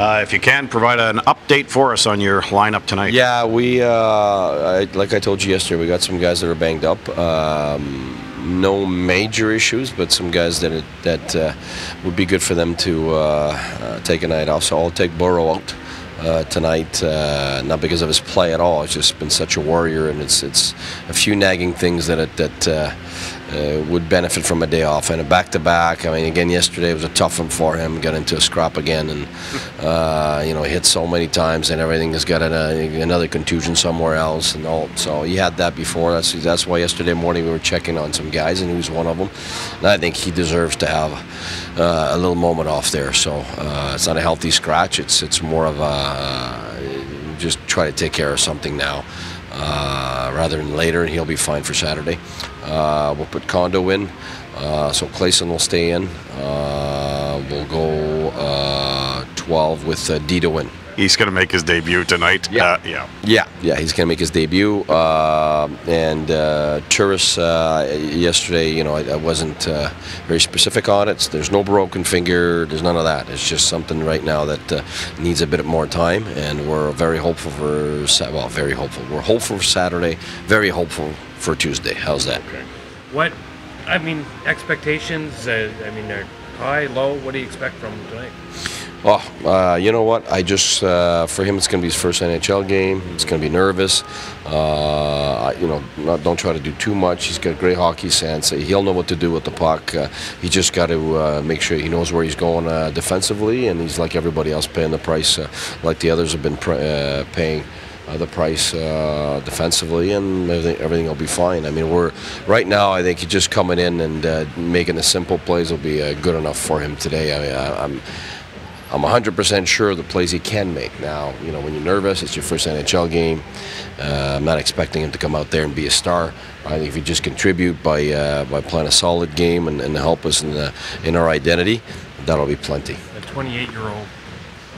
Uh, if you can, provide an update for us on your lineup tonight. Yeah, we uh, I, like I told you yesterday, we got some guys that are banged up. Um, no major issues, but some guys that that uh, would be good for them to uh, uh, take a night off. So I'll take Burrow out. Uh, tonight, uh, not because of his play at all. It's just been such a warrior, and it's it's a few nagging things that it, that uh, uh, would benefit from a day off and a back-to-back. I mean, again, yesterday was a tough one for him. Got into a scrap again, and uh, you know, hit so many times, and everything has got an, uh, another contusion somewhere else, and all. So he had that before. That's that's why yesterday morning we were checking on some guys, and he was one of them. And I think he deserves to have uh, a little moment off there. So uh, it's not a healthy scratch. It's it's more of a just try to take care of something now. Uh, rather than later, and he'll be fine for Saturday. Uh, we'll put Condo in, uh, so Claesson will stay in. Uh, we'll go uh, 12 with uh, Dito in. He's going to make his debut tonight. Yeah. yeah. Yeah, yeah, he's going to make his debut. Uh, and uh, Turris, uh, yesterday, you know, I, I wasn't uh, very specific on it. There's no broken finger. There's none of that. It's just something right now that uh, needs a bit more time. And we're very hopeful for, well, very hopeful. We're hopeful for Saturday, very hopeful for Tuesday. How's that? What, I mean, expectations, uh, I mean, they're high, low. What do you expect from tonight? Oh, uh, you know what? I just uh, for him, it's going to be his first NHL game. He's going to be nervous. Uh, you know, not, don't try to do too much. He's got great hockey sense. He'll know what to do with the puck. Uh, he just got to uh, make sure he knows where he's going uh, defensively, and he's like everybody else paying the price, like the others have been paying. The price defensively, and everything, everything will be fine. I mean, we're right now. I think just coming in and making the simple plays will be good enough for him today. I, I'm I'm 100% sure the plays he can make. Now, you know, when you're nervous, it's your first NHL game. Uh, I'm not expecting him to come out there and be a star. I think if he just contribute by uh, by playing a solid game and, and help us in the, in our identity, that'll be plenty. A 28 year old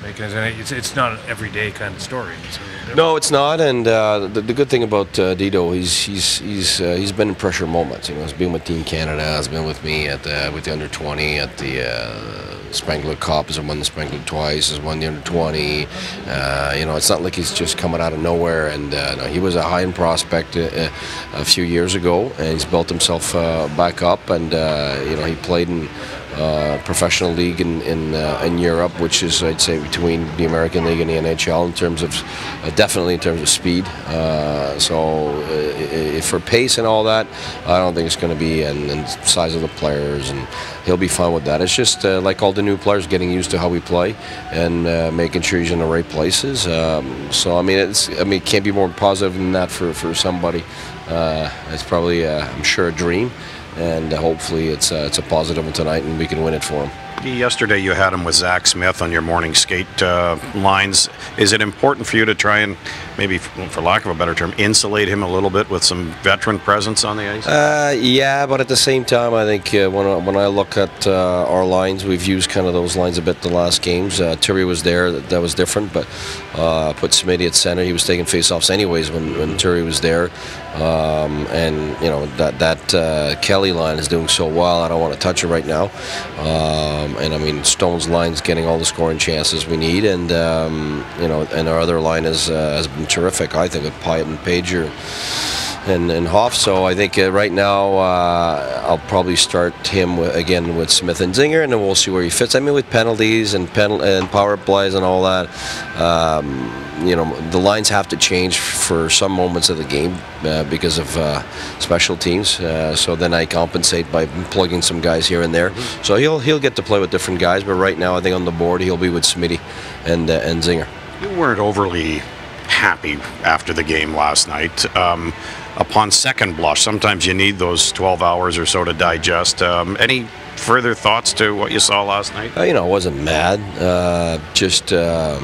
it's, it's not an everyday kind of story. Different. No, it's not. And uh, the, the good thing about uh, Dito, he's he's he's uh, he's been in pressure moments. You know, he's been with Team Canada. He's been with me at the with the under 20 at the uh, Spengler Cup. He's won the Spengler twice. He's won the under 20. Uh, you know, it's not like he's just coming out of nowhere. And uh, no, he was a high end prospect uh, a few years ago, and he's built himself uh, back up. And uh, you know, he played in uh, professional league in in, uh, in Europe, which is I'd say between the American League and the NHL in terms of uh, definitely in terms of speed. Uh, so uh, for pace and all that, I don't think it's going to be and, and size of the players and he'll be fine with that. It's just like all the new players getting used to how we play and making sure he's in the right places. Um, so I mean, it's I mean, it can't be more positive than that for for somebody. It's probably I'm sure a dream and uh, hopefully it's uh, it's a positive one tonight, and we can win it for him. Yesterday you had him with Zack Smith on your morning skate uh, lines. Is it important for you to try and maybe, for lack of a better term, insulate him a little bit with some veteran presence on the ice? Uh, yeah, but at the same time, I think uh, when I, when I look at uh, our lines, we've used kind of those lines a bit the last games. Uh, Terry was there, that, that was different, but uh, put Smitty at center. He was taking faceoffs anyways when, when Terry was there, um, and you know that that uh, Kelly line is doing so well. I don't want to touch it right now, um, and I mean Stone's line's getting all the scoring chances we need, and um, you know, and our other line is uh, has been terrific. I think with Pyatt and Pager and, and Hoff. So I think uh, right now uh, I'll probably start him again with Smith and Zinger, and then we'll see where he fits. I mean, with penalties and penal- and power plays and all that, um, you know, the lines have to change for some moments of the game uh, because of uh, special teams. Uh, so then I compensate by plugging some guys here and there. So he'll he'll get to play with different guys, but right now I think on the board he'll be with Smitty and uh, and Zinger. You weren't overly happy after the game last night. Um, upon second blush, sometimes you need those 12 hours or so to digest. Um, any further thoughts to what you saw last night? Uh, you know, I wasn't mad. Uh, just uh,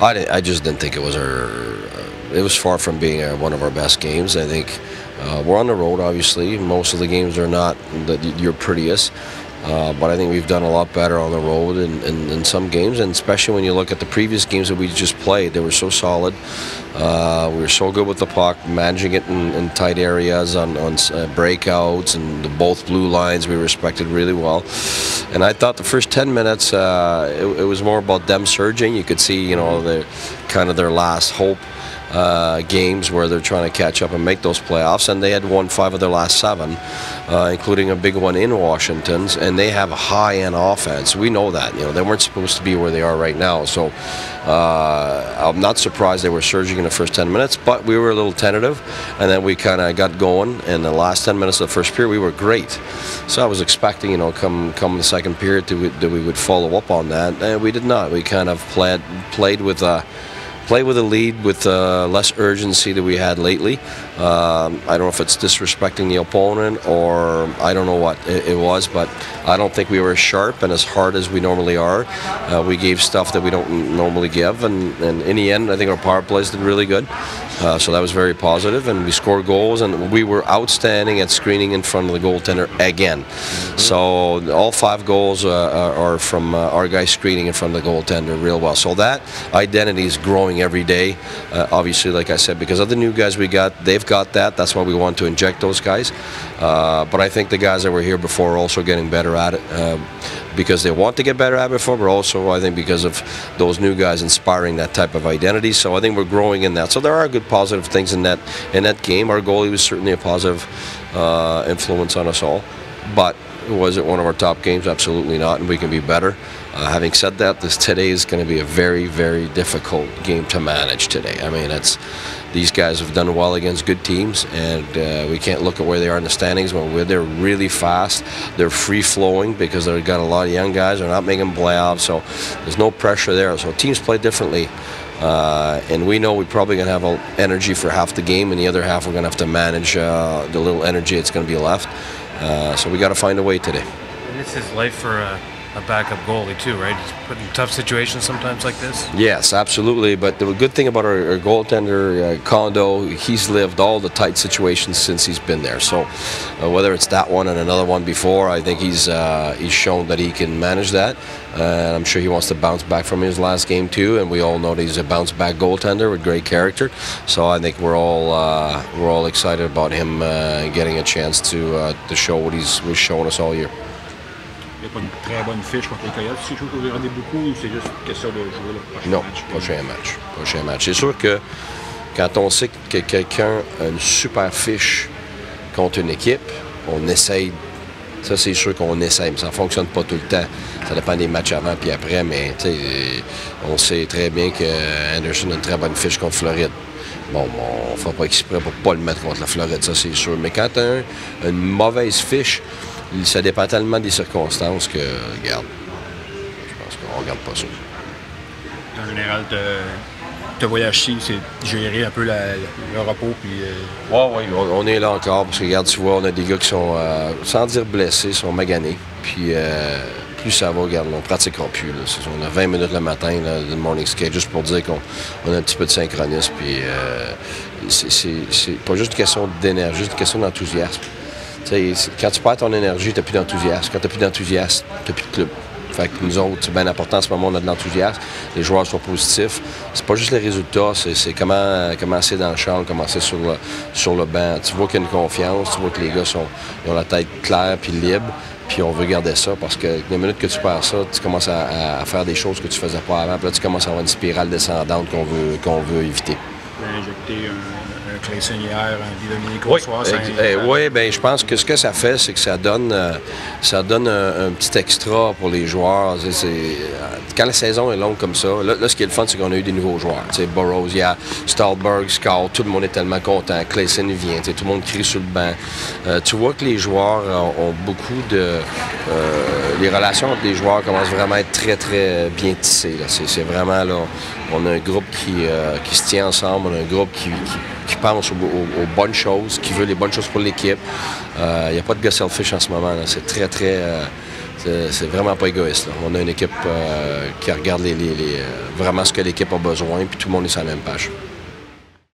I, I just didn't think it was our. Uh, it was far from being one of our best games. I think Uh, we're on the road, obviously. Most of the games are not your prettiest. Uh, but I think we've done a lot better on the road in, in, in, some games, and especially when you look at the previous games that we just played, they were so solid. Uh, we were so good with the puck, managing it in, in tight areas on, on uh, breakouts and the, both blue lines we respected really well. And I thought the first 10 minutes, uh, it, it was more about them surging. You could see, you know, the kind of their last hope uh, games where they're trying to catch up and make those playoffs, and they had won five of their last seven, uh, including a big one in Washington's, and they have a high-end offense. We know that. You know they weren't supposed to be where they are right now, so uh, I'm not surprised they were surging in the first 10 minutes, but we were a little tentative, and then we kind of got going. In the last 10 minutes of the first period, we were great. So I was expecting, you know, come come the second period, to, that we would follow up on that, and we did not. We kind of played played with. Uh, play with a lead with uh, less urgency that we had lately. Um, I don't know if it's disrespecting the opponent or I don't know what it, it, was, but I don't think we were as sharp and as hard as we normally are. Uh, we gave stuff that we don't normally give, and, and, in the end, I think our power plays did really good. Uh, so that was very positive, and we scored goals, and we were outstanding at screening in front of the goaltender again. Mm-hmm. So all five goals uh, are from uh, our guy screening in front of the goaltender real well. So that identity is growing every day. Uh, obviously, like I said, because of the new guys we got, they've got that. That's why we want to inject those guys. Uh, but I think the guys that were here before are also getting better at it uh, because they want to get better at it before, but also I think because of those new guys inspiring that type of identity. So I think we're growing in that. So there are good positive things in that in that game. Our goalie was certainly a positive uh, influence on us all, but was it one of our top games? Absolutely not, and we can be better. Uh, having said that, this today is going to be a very, very difficult game to manage today. I mean, it's these guys have done well against good teams, and uh, we can't look at where they are in the standings. But they're really fast, they're free flowing because they've got a lot of young guys. They're not making playoffs, so there's no pressure there. So teams play differently. Uh, and we know we're probably going to have energy for half the game, and the other half we're going to have to manage uh, the little energy that's going to be left. Uh, so we got to find a way today. And this is life for a, backup goalie too, right? He's put in tough situations sometimes like this. Yes, absolutely. But the good thing about our, our goaltender uh, Condo, he's lived all the tight situations since he's been there. So uh, whether it's that one and another one before, I think he's uh, he's shown that he can manage that. And I'm sure he wants to bounce back from his last game too. And we all know that he's a bounce back goaltender with great character. So I think we're all uh, we're all excited about him uh, getting a chance to uh, to show what he's was showing us all year. Il n'y a pas une très bonne fiche contre les Coyotes. C'est quelque chose que vous regardez beaucoup ou c'est juste question de jouer le prochain non, match? Non, prochain match. Prochain match. C'est sûr que quand on sait que quelqu'un a une super fiche contre une équipe, on essaye ça, c'est sûr qu'on essaie, mais ça ne fonctionne pas tout le temps. Ça dépend des matchs avant puis après, mais on sait très bien que Anderson a une très bonne fiche contre Floride. Bon, on ne fera pas exprès pour ne pas le mettre contre la Floride, ça c'est sûr. Mais quand tu as une mauvaise fiche, ça dépend tellement des circonstances que, regarde, je pense qu'on ne regarde pas ça. En général, te voyage c'est gérer un peu le repos. Puis, euh, ouais, on, est là encore parce que, regarde, tu vois, on a des gars qui sont, euh, sans dire blessés, sont maganés. Puis, euh, plus ça va, regarde, on pratiquera plus. On a 20 minutes le matin, le morning skate, juste pour dire qu'on a un petit peu de synchronisme. Puis, c'est pas juste une question d'énergie, c'est une question d'enthousiasme. Quand tu perds ton énergie, tu n'as plus d'enthousiasme. Quand tu n'as plus d'enthousiasme, tu n'as plus de club. Fait que nous autres, c'est bien important en ce moment, on a de l'enthousiasme. Les joueurs sont positifs. C'est pas juste les résultats, c'est comment commencer dans le champ, commencer sur le, sur le banc. Tu vois qu'il y a une confiance, tu vois que les gars sont, ont la tête claire puis libre. Puis on veut garder ça parce que les minutes que tu perds ça, tu commences à, faire des choses que tu faisais pas avant. Puis là, tu commences à avoir une spirale descendante qu'on veut, qu'on veut éviter. Un, hier, un oui, eh, oui ben, je pense que ce que ça fait, c'est que ça donne, euh, ça donne un, petit extra pour les joueurs. Euh, quand la saison est longue comme ça, là, ce qui est le fun, c'est qu'on a eu des nouveaux joueurs. Burroughs, il y a Stahlberg, Scott, tout le monde est tellement content. Clayson vient, tout le monde crie sur le banc. Euh, tu vois que les joueurs ont, beaucoup de... les relations entre les joueurs commencent vraiment à être très, très bien tissées. C'est vraiment là... On a un groupe qui, qui se tient ensemble, on a un groupe qui, qui, pense aux, bonnes choses, qui veut les bonnes choses pour l'équipe. Il euh, n'y a pas de gars selfish en ce moment. C'est très, très. Euh, c'est vraiment pas égoïste. On a une équipe euh, qui regarde vraiment ce que l'équipe a besoin, puis tout le monde est sur la même page.